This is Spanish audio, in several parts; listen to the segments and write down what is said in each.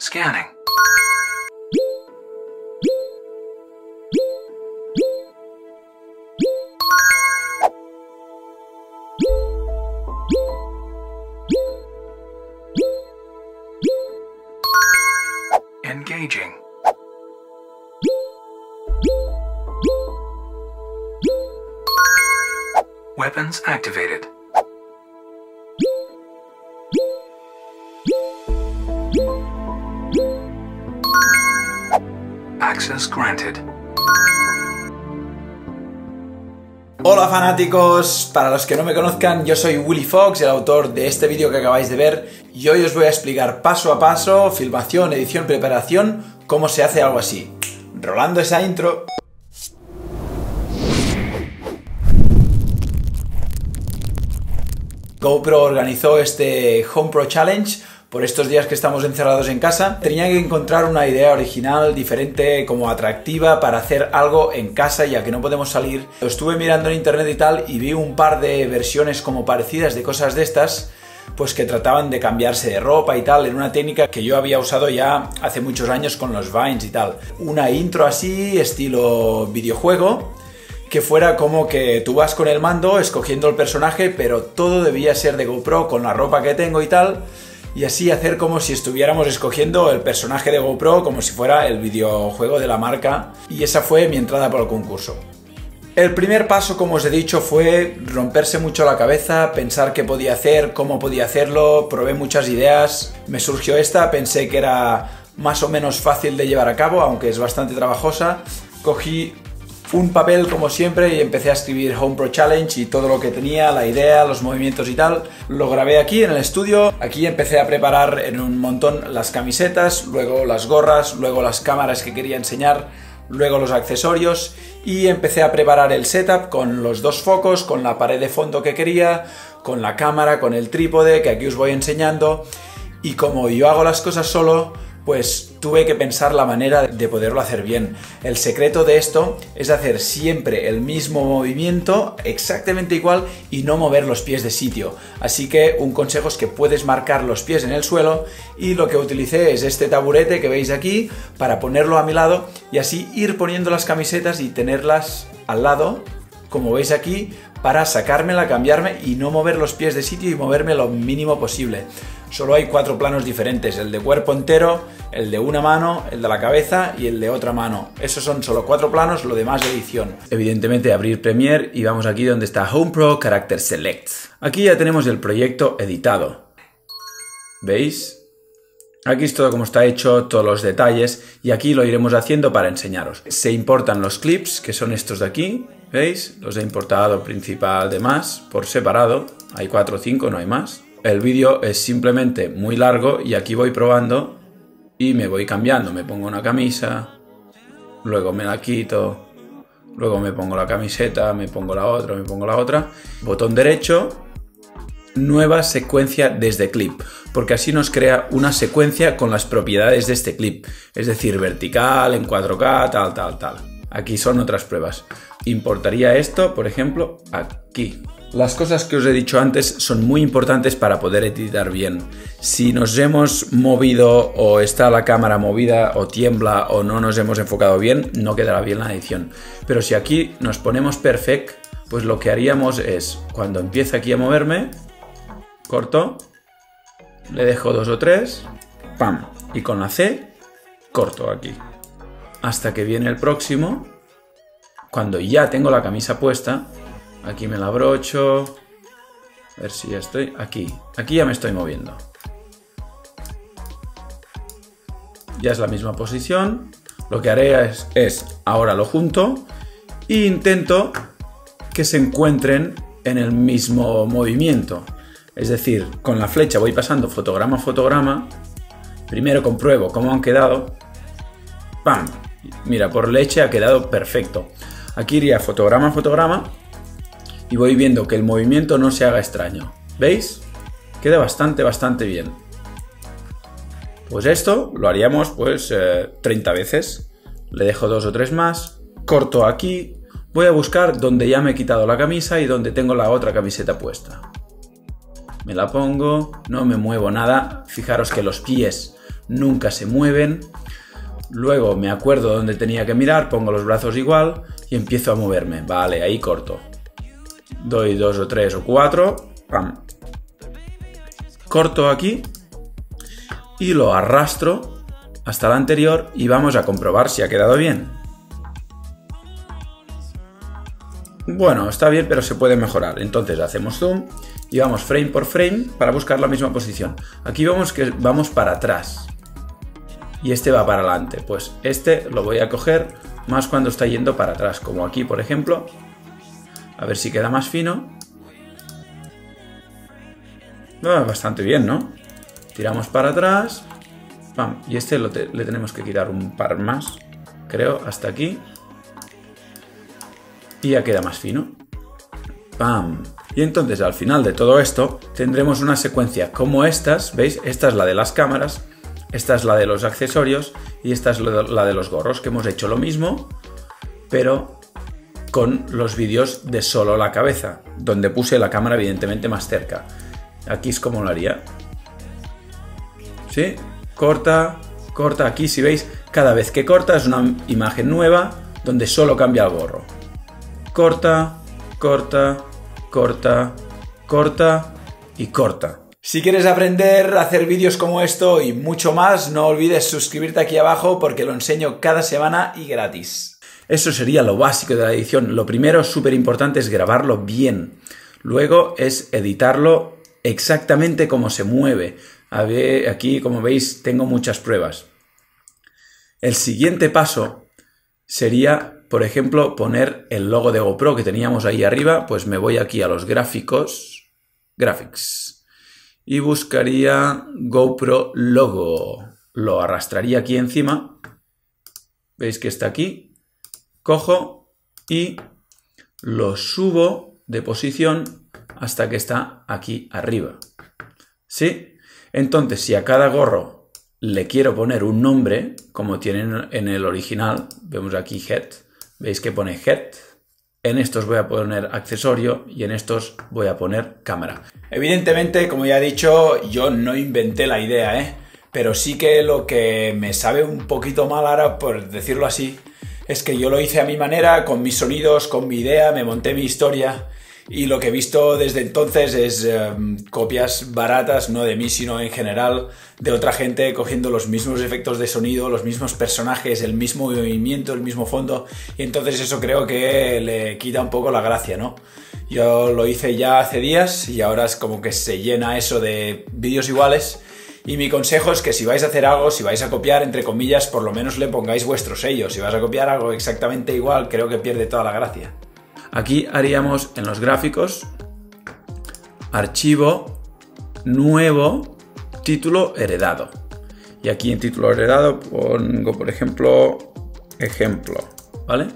Scanning. Engaging. Weapons activated. Access granted. Hola fanáticos, para los que no me conozcan, yo soy Willy Fox, el autor de este vídeo que acabáis de ver, y hoy os voy a explicar paso a paso, filmación, edición, preparación, cómo se hace algo así. Rolando esa intro. GoPro organizó este Home Pro Challenge por estos días que estamos encerrados en casa, tenía que encontrar una idea original, diferente, como atractiva para hacer algo en casa ya que no podemos salir. Lo estuve mirando en internet y tal y vi un par de versiones como parecidas de cosas de estas pues que trataban de cambiarse de ropa y tal, en una técnica que yo había usado ya hace muchos años con los Vines y tal. Una intro así, estilo videojuego, que fuera como que tú vas con el mando escogiendo el personaje, pero todo debía ser de GoPro con la ropa que tengo y tal y así hacer como si estuviéramos escogiendo el personaje de GoPro como si fuera el videojuego de la marca y esa fue mi entrada por el concurso. El primer paso, como os he dicho, fue romperse mucho la cabeza, pensar qué podía hacer, cómo podía hacerlo, probé muchas ideas, me surgió esta, pensé que era más o menos fácil de llevar a cabo, aunque es bastante trabajosa. Cogí un papel como siempre y empecé a escribir Home Pro Challenge y todo lo que tenía, la idea, los movimientos y tal. Lo grabé aquí en el estudio. Aquí empecé a preparar en un montón las camisetas, luego las gorras, luego las cámaras que quería enseñar, luego los accesorios y empecé a preparar el setup con los dos focos, con la pared de fondo que quería, con la cámara, con el trípode que aquí os voy enseñando. Y como yo hago las cosas solo, pues tuve que pensar la manera de poderlo hacer bien. El secreto de esto es hacer siempre el mismo movimiento exactamente igual y no mover los pies de sitio. Así que un consejo es que puedes marcar los pies en el suelo y lo que utilicé es este taburete que veis aquí para ponerlo a mi lado y así ir poniendo las camisetas y tenerlas al lado como veis aquí, para sacármela, cambiarme y no mover los pies de sitio y moverme lo mínimo posible. Solo hay cuatro planos diferentes, el de cuerpo entero, el de una mano, el de la cabeza y el de otra mano. Esos son solo cuatro planos, lo demás de edición. Evidentemente abrir Premiere y vamos aquí donde está Home Pro Character Select. Aquí ya tenemos el proyecto editado. ¿Veis? Aquí es todo como está hecho, todos los detalles y aquí lo iremos haciendo para enseñaros. Se importan los clips, que son estos de aquí, ¿veis? Los he importado principal de más, por separado. Hay 4 o 5, no hay más. El vídeo es simplemente muy largo y aquí voy probando y me voy cambiando. Me pongo una camisa, luego me la quito, luego me pongo la camiseta, me pongo la otra, me pongo la otra. Botón derecho nueva secuencia desde clip, porque así nos crea una secuencia con las propiedades de este clip, es decir, vertical, en 4K, tal, tal, tal. Aquí son otras pruebas. Importaría esto, por ejemplo, aquí. Las cosas que os he dicho antes son muy importantes para poder editar bien. Si nos hemos movido o está la cámara movida o tiembla o no nos hemos enfocado bien, no quedará bien la edición. Pero si aquí nos ponemos perfect, pues lo que haríamos es, cuando empiece aquí a moverme, corto, le dejo dos o tres, pam, y con la C corto aquí. Hasta que viene el próximo, cuando ya tengo la camisa puesta, aquí me la abrocho, a ver si ya estoy, aquí, aquí ya me estoy moviendo. Ya es la misma posición, lo que haré es, es ahora lo junto e intento que se encuentren en el mismo movimiento. Es decir, con la flecha voy pasando fotograma a fotograma. Primero compruebo cómo han quedado. ¡Pam! Mira, por leche ha quedado perfecto. Aquí iría fotograma a fotograma y voy viendo que el movimiento no se haga extraño. ¿Veis? Queda bastante, bastante bien. Pues esto lo haríamos pues 30 eh, veces. Le dejo dos o tres más. Corto aquí. Voy a buscar donde ya me he quitado la camisa y donde tengo la otra camiseta puesta me la pongo, no me muevo nada. Fijaros que los pies nunca se mueven. Luego me acuerdo dónde tenía que mirar, pongo los brazos igual y empiezo a moverme. Vale, ahí corto. Doy dos o tres o cuatro. Corto aquí y lo arrastro hasta la anterior y vamos a comprobar si ha quedado bien. Bueno, está bien, pero se puede mejorar. Entonces hacemos zoom y vamos frame por frame para buscar la misma posición. Aquí vemos que vamos para atrás y este va para adelante. Pues este lo voy a coger más cuando está yendo para atrás, como aquí por ejemplo. A ver si queda más fino. Ah, bastante bien, ¿no? Tiramos para atrás. Y este le tenemos que quitar un par más, creo, hasta aquí. Y ya queda más fino. ¡Pam! Y entonces al final de todo esto tendremos una secuencia como estas, ¿veis? Esta es la de las cámaras, esta es la de los accesorios y esta es la de los gorros, que hemos hecho lo mismo, pero con los vídeos de solo la cabeza, donde puse la cámara evidentemente más cerca. Aquí es como lo haría. ¿Sí? Corta, corta. Aquí si veis, cada vez que corta es una imagen nueva donde solo cambia el gorro. Corta, corta, corta, corta y corta. Si quieres aprender a hacer vídeos como esto y mucho más, no olvides suscribirte aquí abajo porque lo enseño cada semana y gratis. Eso sería lo básico de la edición. Lo primero, súper importante, es grabarlo bien. Luego es editarlo exactamente como se mueve. A ver, aquí, como veis, tengo muchas pruebas. El siguiente paso sería por ejemplo, poner el logo de GoPro que teníamos ahí arriba, pues me voy aquí a los gráficos, graphics, y buscaría GoPro logo. Lo arrastraría aquí encima. ¿Veis que está aquí? Cojo y lo subo de posición hasta que está aquí arriba. ¿Sí? Entonces, si a cada gorro le quiero poner un nombre, como tienen en el original, vemos aquí head, veis que pone head. En estos voy a poner accesorio y en estos voy a poner cámara. Evidentemente, como ya he dicho, yo no inventé la idea, ¿eh? Pero sí que lo que me sabe un poquito mal ahora, por decirlo así, es que yo lo hice a mi manera, con mis sonidos, con mi idea, me monté mi historia y lo que he visto desde entonces es em, copias baratas, no de mí, sino en general, de otra gente cogiendo los mismos efectos de sonido, los mismos personajes, el mismo movimiento, el mismo fondo. Y entonces eso creo que le quita un poco la gracia, ¿no? Yo lo hice ya hace días y ahora es como que se llena eso de vídeos iguales. Y mi consejo es que si vais a hacer algo, si vais a copiar, entre comillas, por lo menos le pongáis vuestro sello. Si vas a copiar algo exactamente igual, creo que pierde toda la gracia. Aquí haríamos en los gráficos archivo, nuevo, título heredado. Y aquí en título heredado pongo, por ejemplo, ejemplo, ¿vale?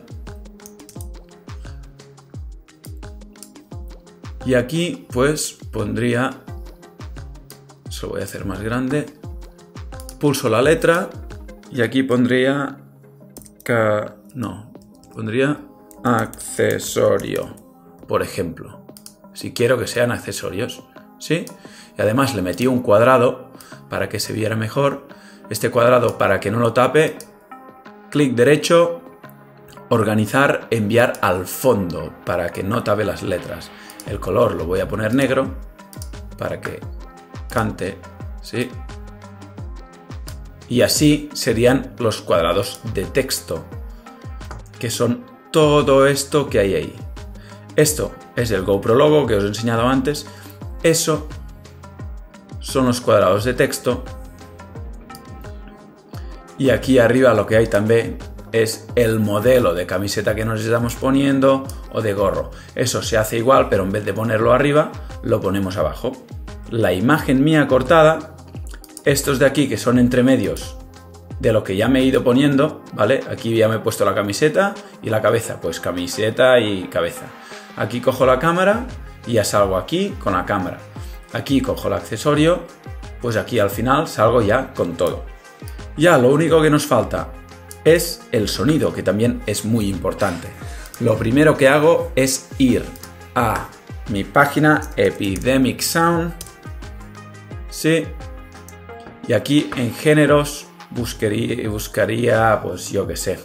Y aquí pues pondría, se lo voy a hacer más grande, pulso la letra y aquí pondría, no, pondría accesorio, por ejemplo. Si quiero que sean accesorios, ¿sí? Y además le metí un cuadrado para que se viera mejor. Este cuadrado para que no lo tape, clic derecho, organizar, enviar al fondo para que no tape las letras. El color lo voy a poner negro para que cante, ¿sí? Y así serían los cuadrados de texto, que son todo esto que hay ahí. Esto es el GoPro logo que os he enseñado antes. Eso son los cuadrados de texto. Y aquí arriba lo que hay también es el modelo de camiseta que nos estamos poniendo o de gorro. Eso se hace igual, pero en vez de ponerlo arriba, lo ponemos abajo. La imagen mía cortada, estos de aquí que son entre medios, de lo que ya me he ido poniendo, ¿vale? Aquí ya me he puesto la camiseta y la cabeza, pues camiseta y cabeza. Aquí cojo la cámara y ya salgo aquí con la cámara. Aquí cojo el accesorio, pues aquí al final salgo ya con todo. Ya lo único que nos falta es el sonido, que también es muy importante. Lo primero que hago es ir a mi página Epidemic Sound. Sí. Y aquí en géneros buscaría, pues yo qué sé,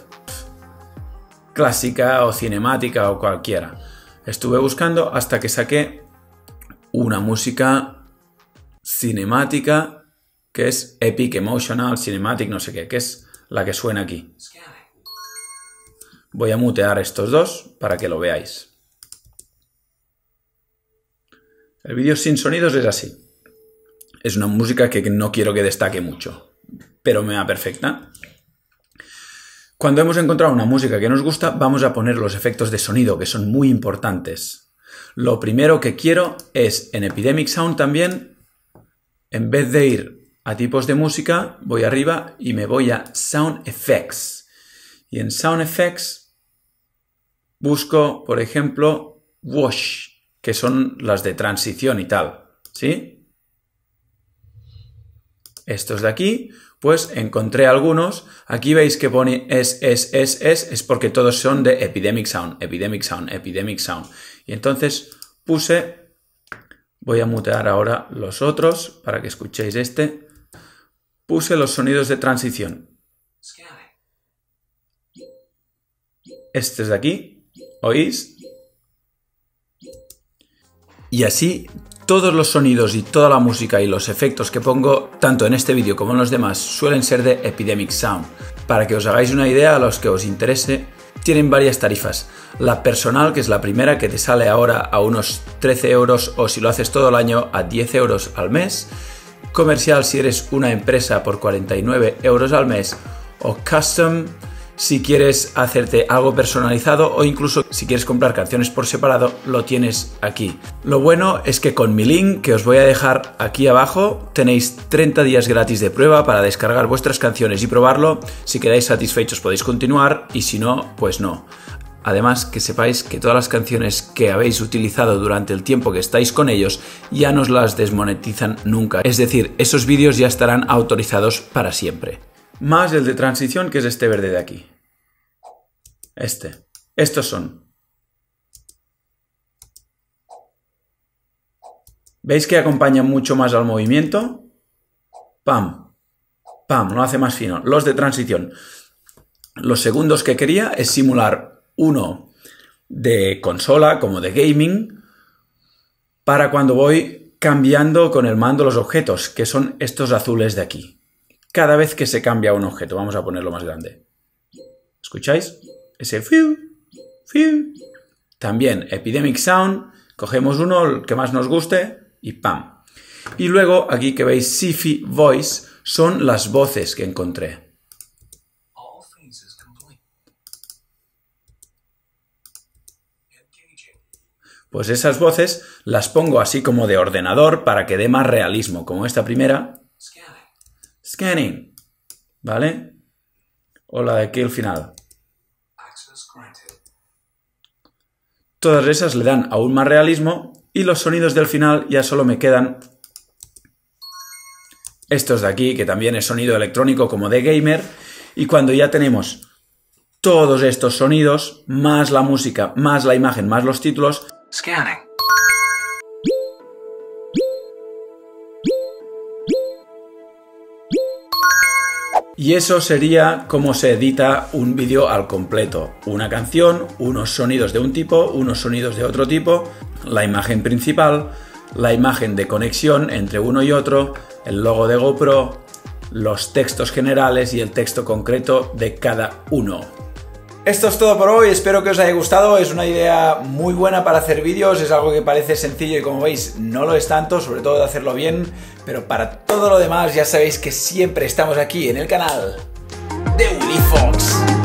clásica o cinemática o cualquiera. Estuve buscando hasta que saqué una música cinemática que es Epic Emotional Cinematic, no sé qué, que es la que suena aquí. Voy a mutear estos dos para que lo veáis. El vídeo sin sonidos es así. Es una música que no quiero que destaque mucho, pero me va perfecta. Cuando hemos encontrado una música que nos gusta, vamos a poner los efectos de sonido, que son muy importantes. Lo primero que quiero es, en Epidemic Sound también, en vez de ir a tipos de música, voy arriba y me voy a Sound Effects. Y en Sound Effects busco, por ejemplo, Wash, que son las de transición y tal. ¿Sí? Estos de aquí pues encontré algunos. Aquí veis que pone es, es, es, es, es porque todos son de Epidemic Sound, Epidemic Sound, Epidemic Sound. Y entonces puse, voy a mutear ahora los otros para que escuchéis este. Puse los sonidos de transición. Este es de aquí, ¿oís? Y así todos los sonidos y toda la música y los efectos que pongo, tanto en este vídeo como en los demás, suelen ser de Epidemic Sound. Para que os hagáis una idea, a los que os interese, tienen varias tarifas. La personal, que es la primera, que te sale ahora a unos 13 euros o si lo haces todo el año a 10 euros al mes. Comercial si eres una empresa por 49 euros al mes. O custom si quieres hacerte algo personalizado o incluso si quieres comprar canciones por separado, lo tienes aquí. Lo bueno es que con mi link que os voy a dejar aquí abajo tenéis 30 días gratis de prueba para descargar vuestras canciones y probarlo. Si quedáis satisfechos podéis continuar y si no, pues no. Además, que sepáis que todas las canciones que habéis utilizado durante el tiempo que estáis con ellos ya no las desmonetizan nunca. Es decir, esos vídeos ya estarán autorizados para siempre más el de transición, que es este verde de aquí. Este. Estos son. ¿Veis que acompaña mucho más al movimiento? Pam. Pam, lo hace más fino. Los de transición. Los segundos que quería es simular uno de consola, como de gaming, para cuando voy cambiando con el mando los objetos, que son estos azules de aquí cada vez que se cambia un objeto. Vamos a ponerlo más grande. ¿Escucháis? Ese fiu, fiu. También Epidemic Sound. Cogemos uno, el que más nos guste, y ¡pam! Y luego, aquí que veis Sifi Voice, son las voces que encontré. Pues esas voces las pongo así como de ordenador para que dé más realismo, como esta primera. Scanning. ¿Vale? O la de aquí al final. Todas esas le dan aún más realismo y los sonidos del final ya solo me quedan estos de aquí, que también es sonido electrónico como de gamer. Y cuando ya tenemos todos estos sonidos, más la música, más la imagen, más los títulos, Scanning. Y eso sería como se edita un vídeo al completo. Una canción, unos sonidos de un tipo, unos sonidos de otro tipo, la imagen principal, la imagen de conexión entre uno y otro, el logo de GoPro, los textos generales y el texto concreto de cada uno. Esto es todo por hoy, espero que os haya gustado, es una idea muy buena para hacer vídeos, es algo que parece sencillo y como veis no lo es tanto, sobre todo de hacerlo bien, pero para todo lo demás ya sabéis que siempre estamos aquí en el canal de Willy Fox.